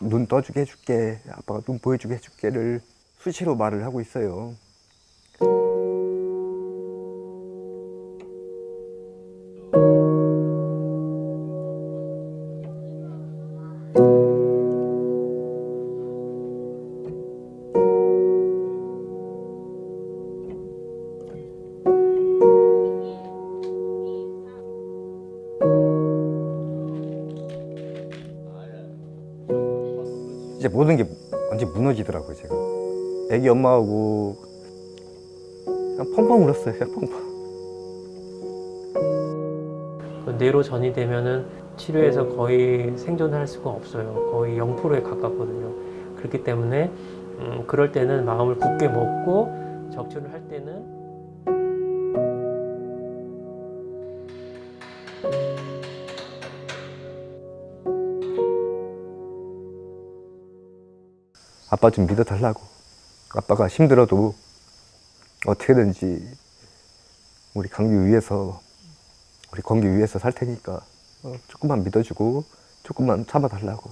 눈 떠주게 해줄게 아빠가 눈 보여주게 해줄게를 수시로 말을 하고 있어요 이제 모든 게 완전 무너지더라고요 제가 애기 엄마하고 그냥 펑펑 울었어요 그냥 펑펑 그 뇌로 전이 되면은 치료에서 거의 생존할 수가 없어요. 거의 0%에 가깝거든요. 그렇기 때문에 음, 그럴 때는 마음을 굳게 먹고 적출을 할 때는 아빠 좀 믿어달라고. 아빠가 힘들어도 어떻게든지 우리 강규 위해서 우리 건기 위해서 살 테니까 어, 조금만 믿어주고 조금만 참아달라고.